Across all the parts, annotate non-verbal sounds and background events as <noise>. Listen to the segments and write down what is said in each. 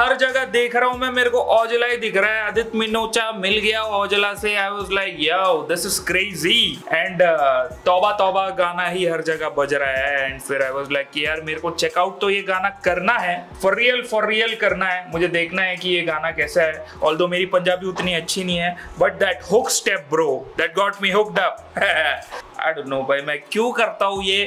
हर जगह देख रहा हूँ मैं, मेरे को औजला ही दिख रहा है। आदित्य मिनोचा मिल गया औजला से। I was like yo this is crazy and Tauba Tauba गाना ही हर जगह बज रहा है। एंड फिर आई वाज लाइक यार, मेरे को चेकआउट तो ये गाना करना है। फॉर रियल फॉर रियल करना है। मुझे देखना है कि ये गाना कैसा है। ऑल मेरी पंजाबी उतनी अच्छी नहीं है but that hook step bro that got me hooked up I don't know भाई, मैं क्यों करता हूँ ये?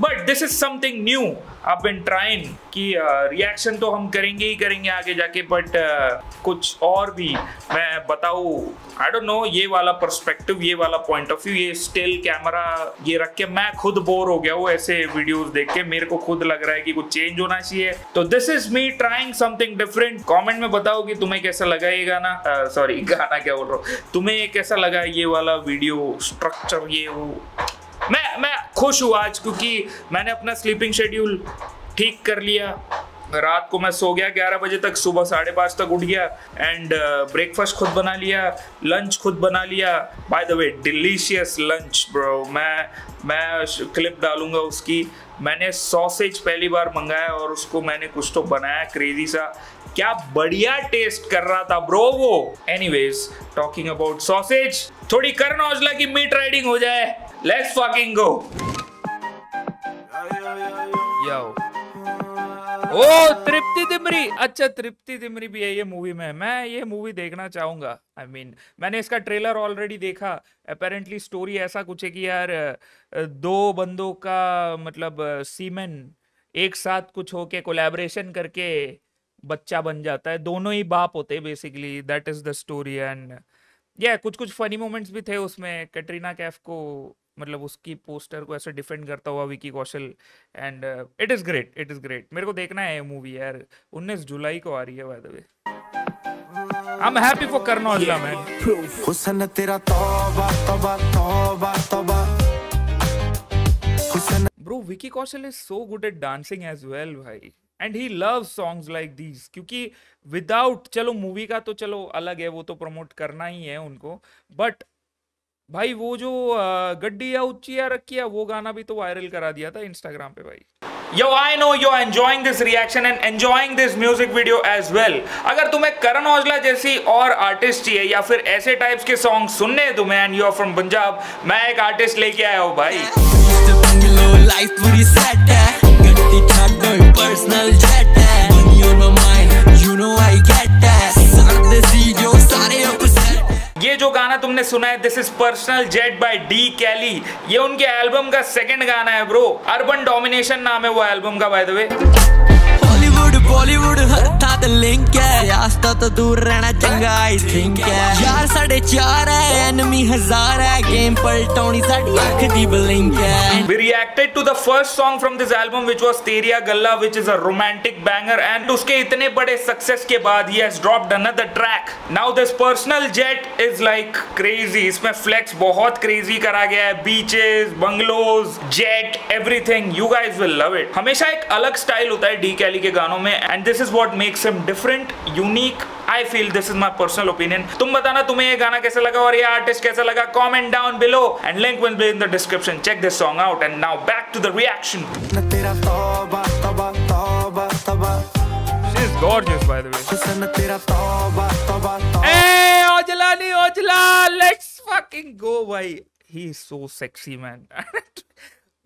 But this is something new आप बिन ट्राइन कि रिएक्शन uh, तो हम करेंगे ही करेंगे आगे जाके बट uh, कुछ और भी मैं बताऊँ। आई डोंट नो ये वाला पर्सपेक्टिव ये वाला पॉइंट ऑफ़ व्यू ये स्टिल कैमरा ये रख के मैं खुद बोर हो गया हूँ ऐसे वीडियोस देख के। मेरे को खुद लग रहा है कि कुछ चेंज होना चाहिए। तो this is me trying something different comment में बताओ कि तुम्हें कैसा लगा ये गाना? सॉरी uh, <laughs> गाना क्या बोल रहा हूँ? तुम्हें कैसा लगा ये वाला वीडियो स्ट्रक्चर ये वो? मैं मैं खुश हूँ आज क्योंकि मैंने अपना स्लीपिंग शेड्यूल ठीक कर लिया। रात को मैं सो गया ग्यारह बजे तक सुबह साढ़े पाँच तक उठ गया एंड ब्रेकफास्ट uh, खुद बना लिया लंच खुद बना लिया। By the way delicious lunch bro मैं मैं क्लिप डालूँगा उसकी। मैंने सॉसेज पहली बार मंगाया और उसको मैंने कुछ तो बनाया क्रेजी सा। क्या बढ़िया टेस्ट कर रहा था ब्रो वो। एनीवेज टॉकिंग अबाउट सॉसेज थोड़ी करण औजला की मीट राइडिंग हो जाए। Let's fucking go yo oh Tripti Dimri. अच्छा तृप्ति दिमरी भी है ये मूवी में। मैं ये मूवी देखना चाहूँगा। आई I मीन mean, मैंने इसका ट्रेलर ऑलरेडी देखा। अपेरेंटली स्टोरी ऐसा कुछ है कि यार दो बंदों का मतलब सीमेन एक साथ कुछ होके कोलैबोरेशन करके बच्चा बन जाता है। दोनों ही बाप होते हैं basically that is the story and या कुछ कुछ फनी मोमेंट्स भी थे उसमें। कैटरीना कैफ को मतलब उसकी पोस्टर को ऐसे डिफेंड करता हुआ Vicky Kaushal and it is great it is great मेरे को देखना है ये मूवी यार। 19 जुलाई को आ रही है by the way I am happy for Karan Aujla man हुसन तेरा तौबा तौबा तौबा तौबा। हुसन। Bro Vicky Kaushal is so good at dancing as well भाई। And he love songs like these क्योंकि विदाउट चलो मूवी का तो चलो अलग है वो तो प्रमोट करना ही है उनको। बट भाई वो जो गड्डी या उच्चिया रखी है वो गाना भी तो वायरल करा दिया था इंस्टाग्राम पे भाई। Yo, I know you're enjoying this reaction and enjoying this music video as well. अगर तुम्हें करण औजला जैसी और आर्टिस्ट चाहिए या फिर ऐसे टाइप्स के सॉन्ग सुनने हैं तुम्हें and you are from Punjab मैं एक आर्टिस्ट लेके आया हूँ भाई। पर्सनल जो गाना तुमने सुना है this is personal jet by D Kailey ये उनके एल्बम का सेकंड गाना है ब्रो अर्बन डोमिनेशन नाम है वो एल्बम का by the way Bollywood link रास्ता तो दूर रहना चंगा आई थिंक यार, साढ़े चार है एनिमी हज़ार है गेम पलटाउनी साडी अख दी ब्लिंक है we reacted to the first song from this album which was Teriya Galla which is a romantic banger and उसके इतने बड़े सक्सेस के बाद he has dropped another track now this personal jet is like crazy इसमें flex बहुत crazy करा गया है beaches bungalows jet everything you guys will love it हमेशा एक अलग स्टाइल होता है डी कैली के गानों में and this is what makes him different unique I feel this is my personal opinion तुम बताना तुम्हें ये गाना कैसा लगा और ये आर्टिस्ट कैसा लगा? Comment down below and link will be in the description check this song out and now back to the reaction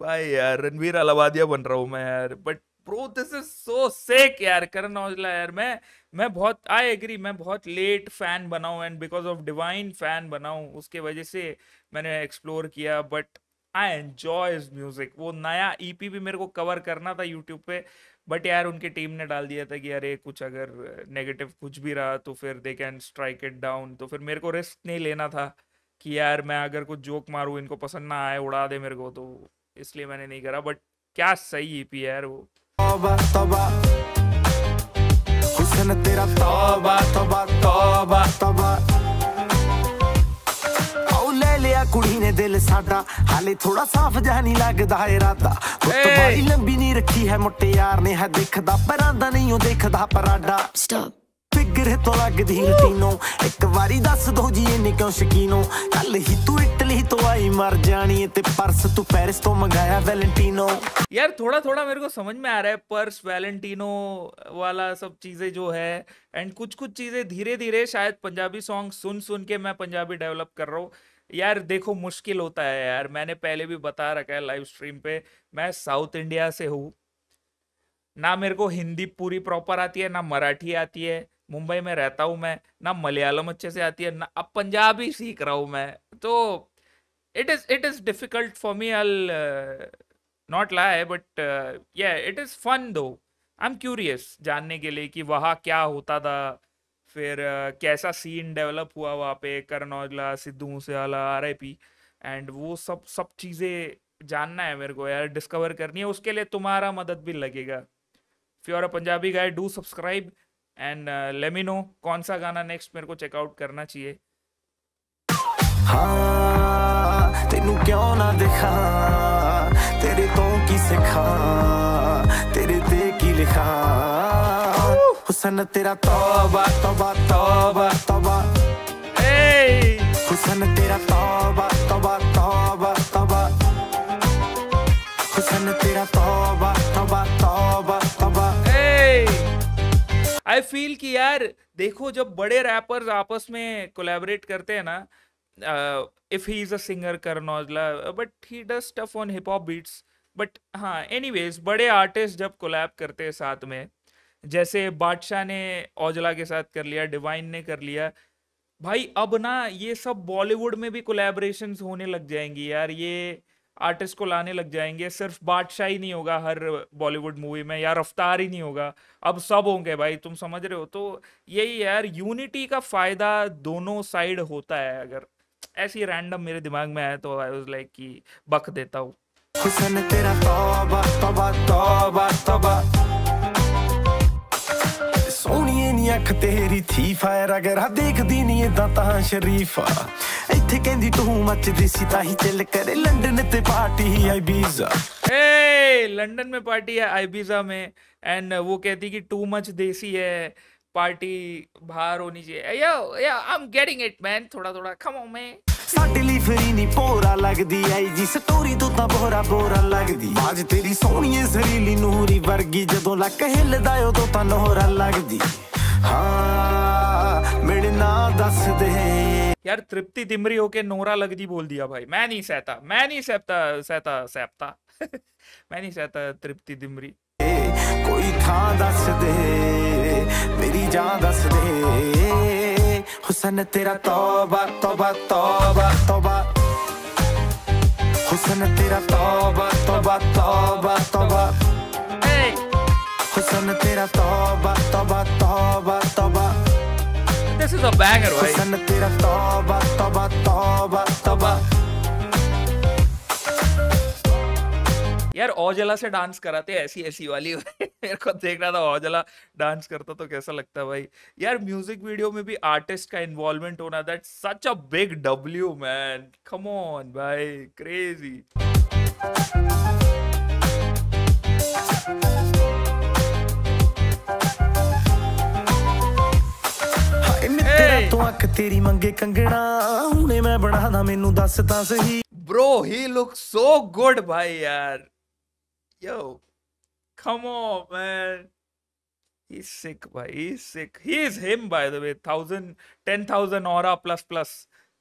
भाई। यार रणवीर अलावादिया बन रहा हूँ मैं यार but bro this is so sick यार, करण औजला यार, मैं मैं बहुत आई एग्री मैं बहुत लेट फ़ैन बना हूँ and because of Divine fan बना हूँ, उसके वजह से मैंने एक्सप्लोर किया but I enjoy is music वो नया ईपी e भी मेरे को कवर करना था यूट्यूब पे बट यार उनकी टीम ने डाल दिया था कि अरे, कुछ अगर नेगेटिव कुछ भी रहा तो फिर they can strike it down तो फिर मेरे को रिस्क नहीं लेना था कि यार मैं अगर कुछ जोक मारूँ, इनको पसंद ना आए, उड़ा दे मेरे को तो इसलिए मैंने नहीं करा बट क्या सही ईपी e है यार वो। तौबा तौबा हुस्न तेरा तौबा तौबा तौबा तौबा ਲੈ ਲਿਆ ਕੁੜੀ ਨੇ ਦਿਲ ਸਾਡਾ ਹਾਲੇ ਥੋੜਾ ਸਾਫ਼ ਜਿਹਾ ਨਹੀਂ ਲੱਗਦਾ ਇਰਾਦਾ ਕੁੱਤ ਬਾਈ ਲੰਬੀ ਨਹੀਂ ਰੱਖੀ ਹੈ ਮੁੱਟਿਆਰ ਨੇ ਹੈ ਦਿਖਦਾ ਪਰਾਂਦਾ ਨਹੀਂ ਉਹ ਦੇਖਦਾ ਪਰਾਡਾ ਸਟਾਪ ਫਿਗਰ ਤੋਂ ਲੱਗਦੀ ਰਟੀਨੋ ਇੱਕ ਵਾਰੀ ਦੱਸ ਦੋ ਜੀ ਇਹਨੇ ਕਿਉਂ ਸ਼ਕੀਨੋ ਕੱਲ ਹੀ ਤੂੰ ਇਟਲੀ ਤੋਂ ਆਈ ਮਰ ਜਾਣੀ ਤੇ ਪਰਸ ਤੂੰ ਪੈਰਿਸ ਤੋਂ ਮੰਗਾਇਆ ਵੈਲੈਂਟੀਨੋ यार थोड़ा थोड़ा मेरे को समझ में आ रहा है पर्स वैलेंटिनो वाला सब चीज़ें जो है एंड कुछ कुछ चीज़ें धीरे धीरे शायद पंजाबी सॉन्ग सुन सुन के मैं पंजाबी डेवलप कर रहा हूँ यार देखो मुश्किल होता है यार मैंने पहले भी बता रखा है लाइव स्ट्रीम पे मैं साउथ इंडिया से हूँ ना मेरे को हिंदी पूरी प्रॉपर आती है ना मराठी आती है मुंबई में रहता हूँ मैं ना मलयालम अच्छे से आती है ना अब पंजाबी सीख रहा हूँ मैं। तो it is it is difficult for i'll uh, not lie but uh, yeah it is fun though. I'm curious जानने के लिए कि वहाँ क्या होता था फिर uh, कैसा सीन डेवलप हुआ वहाँ पे Karan Aujla Sidhu Moosewala R I P and वो सब सब चीज़ें जानना है मेरे को यार डिस्कवर करनी है उसके लिए तुम्हारा मदद भी लगेगा। You a Punjabi guy do subscribe and let me know uh, कौन सा गाना नेक्स्ट मेरे को चेकआउट करना चाहिए। हाँ क्यों ना दिखा? तेरे तो की सिखा? तेरे ते की लिखा? हुसन तेरा तौबा तौबा तौबा तौबा। हुसन तेरा तौबा तौबा तौबा तौबा। हुसन तेरा तौबा आई फील कि यार, देखो जब बड़े रैपर्स आपस में कोलैबोरेट करते हैं ना if he is a singer Karan Aujla but he does stuff on hip hop beats but हाँ एनीवेज बड़े आर्टिस्ट जब कोलैब करते हैं साथ में, जैसे बादशाह ने औजला के साथ कर लिया डिवाइन ने कर लिया, भाई अब ना ये सब बॉलीवुड में भी कोलैबोरेशंस होने लग जाएँगी यार, ये आर्टिस्ट को लाने लग जाएंगे सिर्फ बादशाह ही नहीं होगा हर बॉलीवुड मूवी में या रफ्तार ही नहीं होगा अब सब होंगे भाई तुम समझ रहे हो तो यही यार यूनिटी का फायदा दोनों साइड होता है अगर ऐसी रैंडम मेरे दिमाग में आया तो आई वाज लाइक कि बक देता हूँ हुसन तेरा तौबा तौबा तौबा तौबा ਸੋਹਣੀਏ ਨੀ ਅੱਖ ਤੇਰੀ ਥੀ ਫਾਇਰ ਅਗਰ ਆ ਦੇਖਦੀ ਨਹੀਂ ਏਦਾਂ ਤਾਂ ਸ਼ਰੀਫਾ ਇੱਥੇ ਕਹਿੰਦੀ ਤੂੰ ਮੱਚਦੀ ਸੀ ਤਾਂ ਹੀ ਚੱਲ ਕਰੇ ਲੰਡਨ ਤੇ party I visa A London में पार्टी है आईबीजा में एंड वो कहती कि टू मच देसी है पार्टी बाहर होनी चाहिए या या I am getting it man थोड़ा थोड़ा कम ऑन मैन ਸਾਡੇ ਲਈ ਫਰੀ ਨਹੀਂ ਪੋਰਾ ਲੱਗਦੀ ਆਈ ਜੀ ਸਟੋਰੀ ਤੋਂ ਤਾਂ ਬੋਰਾ ਬੋਰਾ ਲੱਗਦੀ ਬਾਜ ਤੇਰੀ ਸੋਹਣੀਏ ਜ਼ਰੀਲੀ ਨੂਰੀ ਵਰਗੀ ਜਦੋਂ ਲੱਕ ਹਿੱਲਦਾ ਉਦੋਂ ਤਾਂ ਨੋਰਾ ਲੱਗਦੀ ਹਾਂ यार तृप्ति दिमरी होके नोरा लगदी बोल दिया भाई। मैं नहीं सहता मैं नहीं सहता सहता सहता। <laughs> मैं नहीं सहता तृप्ति दिमरी। कोई था दस दे मेरी जान दस दे। हुसन तेरा तौबा तौबा तौबा तौबा। हुसन तेरा तौबा तौबा तौबा तौबा। हुसन तेरा तौबा तौबा तौबा तौबा। This is a banger, right? Tauba, tauba, tauba, tauba. यार औजला से डांस कराते ऐसी ऐसी वाली <laughs> मेरे को देख रहा था औजला डांस करता तो कैसा लगता भाई यार म्यूज़िक वीडियो में भी आर्टिस्ट का इन्वॉल्वमेंट होना that such a big W man come on भाई क्रेजी ਤੋਂ ਅੱਖ ਤੇਰੀ ਮੰਗੇ ਕੰਗਣਾ ਹੁਣੇ ਮੈਂ ਬਣਾਦਾ ਮੈਨੂੰ ਦੱਸ ਤਾਂ ਸਹੀ bro he looks so good bhai yaar yo come on man he's sick bhai he's sick he is him by the way 1000 10000 aura plus plus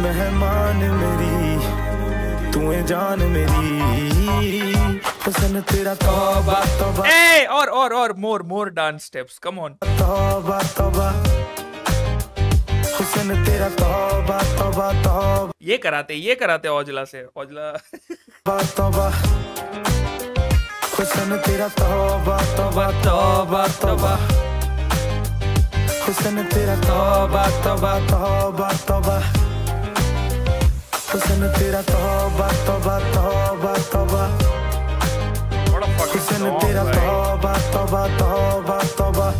मेहमान मेरी तू है जान मेरी। पसंद तेरा तौबा तौबा। ए और और और more more dance steps come on तौबा तौबा। हुसन तेरा तौबा तौबा तौबा। ये कराते ये कराते औजला से औजला। तौबा। हुसन तेरा तौबा तौबा तौबा तौबा। हुसन तेरा तौबा तौबा तौबा। ਮੈਨੂੰ ਤੇਰਾ ਤੋਬਾ ਤੋਬਾ ਤੋਬਾ ਤੋਬਾ ਤੇਰਾ ਤੋਬਾ ਤੋਬਾ ਤੋਬਾ ਤੋਬਾ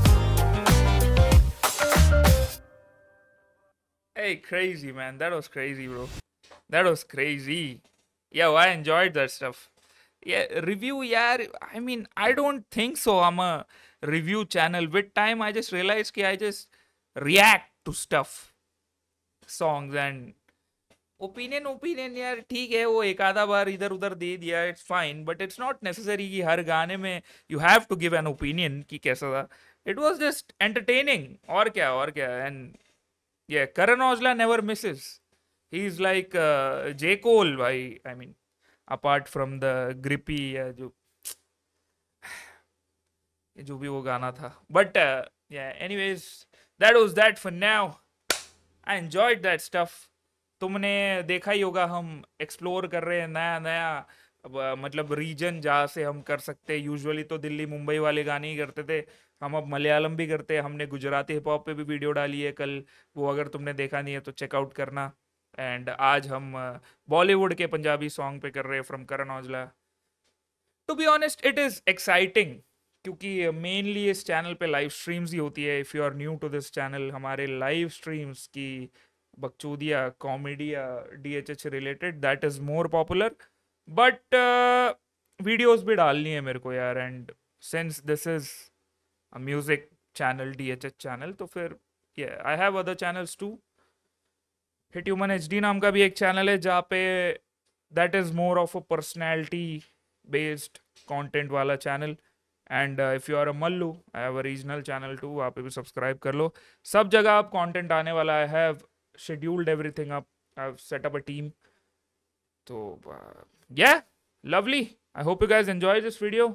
Hey, crazy man, that was crazy, bro. That was crazy. Yo, I enjoyed that stuff. Yeah, review, yeah. I mean, I don't think so. I'm a review channel. With time, I just realized that I just react to stuff, songs, and opinion opinion यार, ठीक है, वो एक आधा बार इधर उधर दे दिया it's fine but it's not necessary कि हर गाने में you have to give an opinion कि कैसा था। इट वॉज़ जस्ट एंटरटेनिंग और क्या और क्या एंड ये Karan Aujla never misses he is like J Cole भाई I mean apart from the grippy या जो जो भी वो गाना था। But anyways that was that for naive I enjoyed that stuff तुमने देखा ही होगा, हम एक्सप्लोर कर रहे हैं नया नया मतलब रीजन जहाँ से हम कर सकते हैं। यूजुअली तो दिल्ली, मुंबई वाले गाने ही करते थे। हम अब मलयालम भी करते हैं। हमने गुजराती हिप हॉप पे भी वीडियो डाली है कल। वो अगर तुमने देखा नहीं है तो चेकआउट करना। एंड आज हम बॉलीवुड के पंजाबी सॉन्ग पे कर रहे हैं from Karan Aujla to be honest it is exciting क्योंकि मेनली इस चैनल पे लाइव स्ट्रीम्स ही होती है। If you are new to this channel हमारे लाइव स्ट्रीम्स की बकचोदिया कॉमेडी या D H H related that is more popular but videos भी डालनी है मेरे को यार and since this is a music channel D H H channel तो फिर I have other channels too hit human H D नाम का भी एक चैनल है, जहाँ पे that is more of a personality based content वाला channel and if you are a Mallu I have a regional channel too वहाँ पे भी सब्सक्राइब कर लो. सब जगह आप कंटेंट आने वाला I have scheduled everything up I have set up a team तो yeah lovely I hope you guys enjoy this video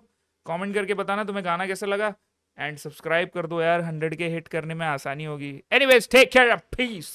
comment करके बताना तुम्हें गाना कैसा लगा. एंड सब्सक्राइब कर दो यार हंड्रेड के हिट करने में आसानी होगी. Anyways take care piece